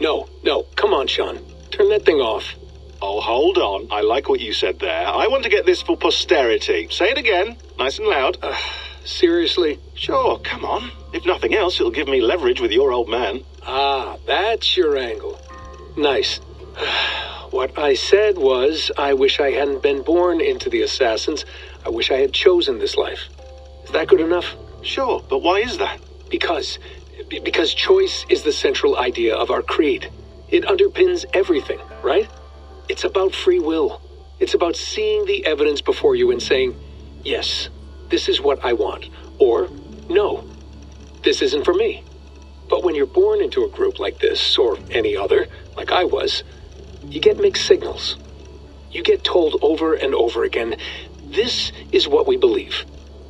No, no, come on, Shaun. Turn that thing off. Oh, hold on. I like what you said there. I want to get this for posterity. Say it again, nice and loud. Uh, seriously? Sure, come on. If nothing else, it'll give me leverage with your old man. Ah, that's your angle. Nice. What I said was, I wish I hadn't been born into the Assassins. I wish I had chosen this life. Is that good enough? Sure, but why is that? Because. Because choice is the central idea of our creed. It underpins everything, right? It's about free will. It's about seeing the evidence before you and saying, yes, this is what I want, or no, this isn't for me. But when you're born into a group like this, or any other, like I was, you get mixed signals. You get told over and over again, this is what we believe.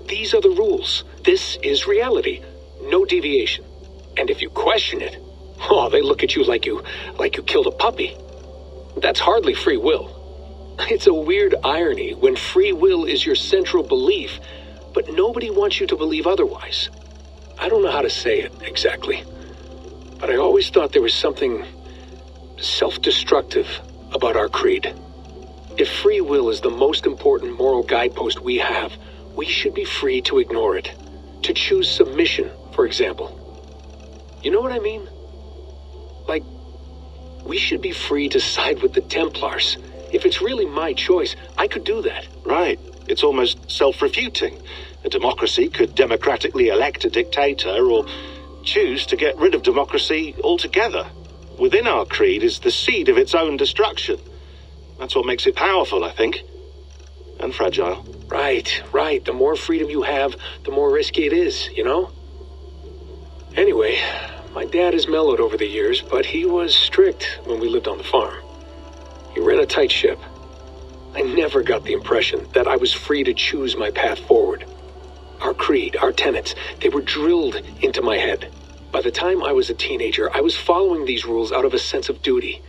These are the rules. This is reality. No deviation. And if you question it, oh, they look at you like you like you killed a puppy. That's hardly free will. It's a weird irony when free will is your central belief, but nobody wants you to believe otherwise. I don't know how to say it exactly, but I always thought there was something self destructive about our creed. If free will is the most important moral guidepost we have, we should be free to ignore it. To choose submission, for example. You know what I mean? Like, we should be free to side with the Templars. If it's really my choice, I could do that. Right. It's almost self refuting. A democracy could democratically elect a dictator or choose to get rid of democracy altogether within our creed is the seed of its own destruction. That's what makes it powerful, I think. And fragile. Right, right. The more freedom you have, the more risky it is, you know? Anyway, my dad has mellowed over the years, but he was strict when we lived on the farm. He ran a tight ship. I never got the impression that I was free to choose my path forward. Our creed, our tenets, they were drilled into my head. By the time I was a teenager, I was following these rules out of a sense of duty.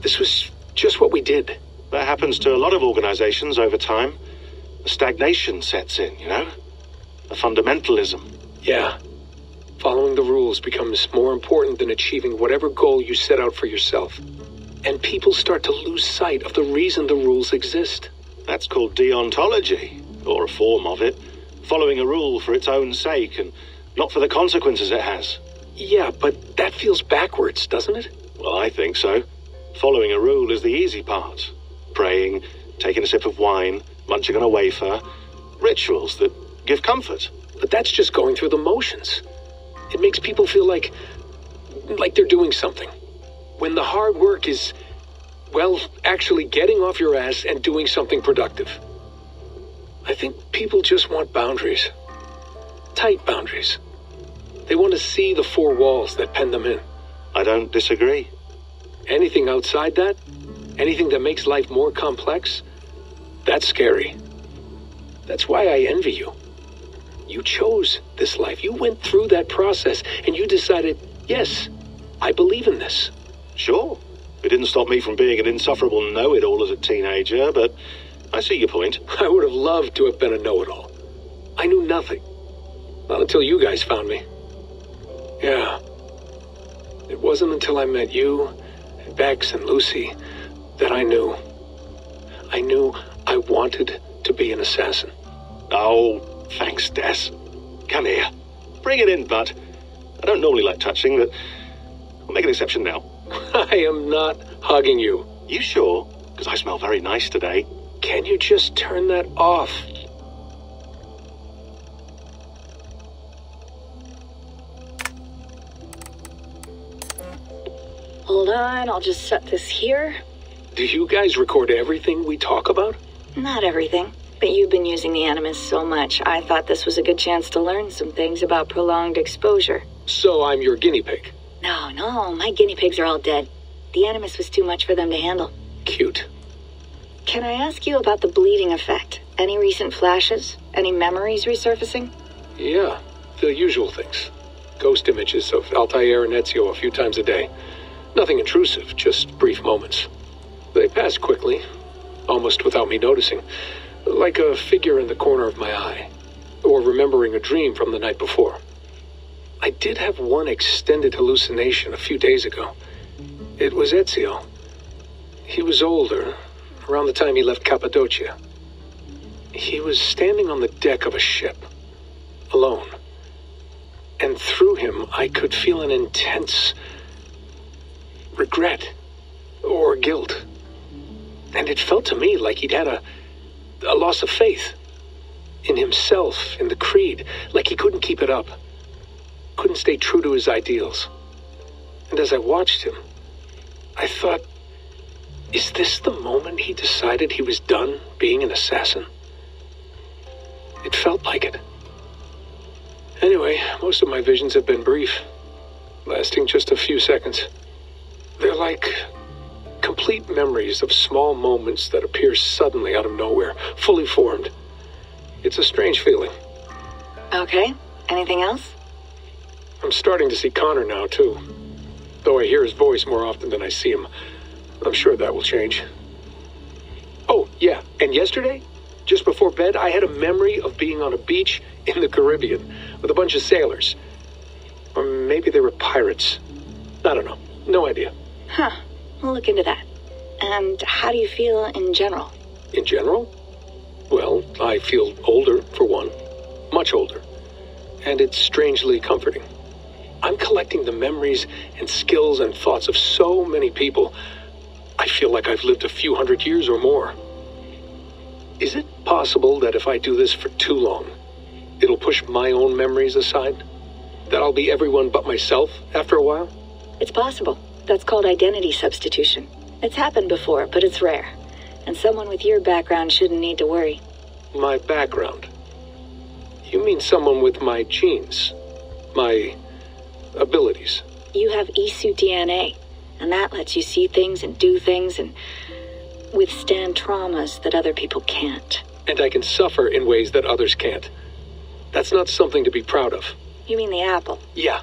This was just what we did. That happens to a lot of organizations over time. A stagnation sets in, you know? A fundamentalism. Yeah. Following the rules becomes more important than achieving whatever goal you set out for yourself. And people start to lose sight of the reason the rules exist. That's called deontology, or a form of it. Following a rule for its own sake and not for the consequences it has. Yeah, but that feels backwards, doesn't it? Well, I think so. Following a rule is the easy part. Praying, taking a sip of wine, munching on a wafer. Rituals that give comfort. But that's just going through the motions. It makes people feel like. like they're doing something. When the hard work is. well, actually getting off your ass and doing something productive. I think people just want boundaries. Tight boundaries. They want to see the four walls that pen them in. I don't disagree. Anything outside that, anything that makes life more complex, that's scary. That's why I envy you. You chose this life. You went through that process and you decided, yes, I believe in this. Sure. It didn't stop me from being an insufferable know it all as a teenager, but I see your point. I would have loved to have been a know it all. I knew nothing. Not until you guys found me. Yeah. It wasn't until I met you, and Bex, and Lucy that I knew. I knew I wanted to be an assassin. Oh, thanks, Des. Come here. Bring it in, bud. I don't normally like touching, but I'll make an exception now. I am not hugging you. You sure? Because I smell very nice today. Can you just turn that off? Hold on, I'll just set this here. Do you guys record everything we talk about? Not everything. But you've been using the Animus so much, I thought this was a good chance to learn some things about prolonged exposure. So I'm your guinea pig. No, no, my guinea pigs are all dead. The Animus was too much for them to handle. Cute. Can I ask you about the bleeding effect? Any recent flashes? Any memories resurfacing? Yeah, the usual things. Ghost images of Altair and Ezio a few times a day. Nothing intrusive, just brief moments. They pass quickly, almost without me noticing, like a figure in the corner of my eye, or remembering a dream from the night before. I did have one extended hallucination a few days ago. It was Ezio. He was older, around the time he left Cappadocia. He was standing on the deck of a ship, alone. And through him, I could feel an intense regret or guilt. And it felt to me like he'd had a, a loss of faith in himself, in the creed, like he couldn't keep it up, couldn't stay true to his ideals. And as I watched him, I thought, is this the moment he decided he was done being an assassin? It felt like it. Anyway, most of my visions have been brief, lasting just a few seconds. They're like complete memories of small moments that appear suddenly out of nowhere, fully formed. It's a strange feeling. Okay. Anything else? I'm starting to see Connor now, too. Though I hear his voice more often than I see him. I'm sure that will change. Oh, yeah, and yesterday, just before bed, I had a memory of being on a beach in the Caribbean with a bunch of sailors. Or maybe they were pirates. I don't know. No idea. Huh. We'll look into that. And how do you feel in general? In general? Well, I feel older, for one. Much older. And it's strangely comforting. I'm collecting the memories and skills and thoughts of so many people. I feel like I've lived a few hundred years or more. Is it possible that if I do this for too long, it'll push my own memories aside? That I'll be everyone but myself after a while? It's possible. That's called identity substitution. It's happened before, but it's rare. And someone with your background shouldn't need to worry. My background? You mean someone with my genes? My abilities? You have Isu DNA, and that lets you see things and do things and withstand traumas that other people can't. And I can suffer in ways that others can't. That's not something to be proud of. You mean the apple? Yeah.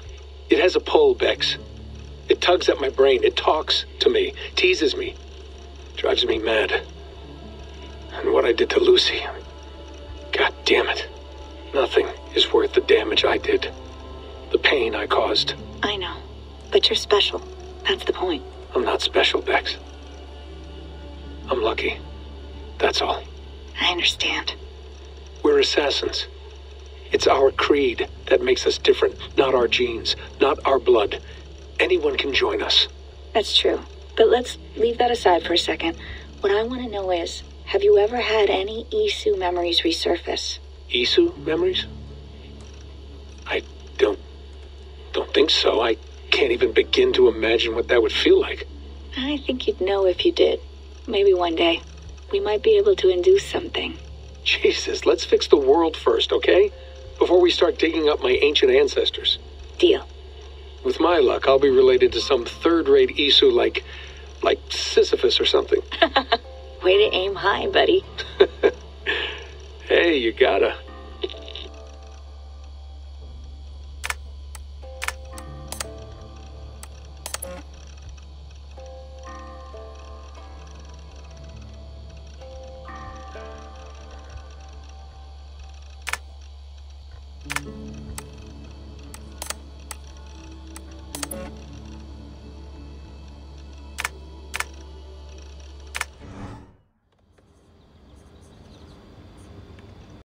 It has a pull, Bex. It tugs at my brain. It talks to me, teases me, drives me mad. And what I did to Lucy. God damn it. Nothing is worth the damage I did. The pain I caused. I know. But you're special. That's the point. I'm not special, Bex. I'm lucky. That's all. I understand. We're assassins. It's our creed that makes us different, not our genes, not our blood. Anyone can join us. That's true. But let's leave that aside for a second. What I want to know is have you ever had any Isu memories resurface? Isu memories? I don't. don't think so. I can't even begin to imagine what that would feel like. I think you'd know if you did. Maybe one day. We might be able to induce something. Jesus, let's fix the world first, okay? Before we start digging up my ancient ancestors. Deal. With my luck, I'll be related to some third-rate Isu like... like Sisyphus or something. Way to aim high, buddy. hey, you gotta.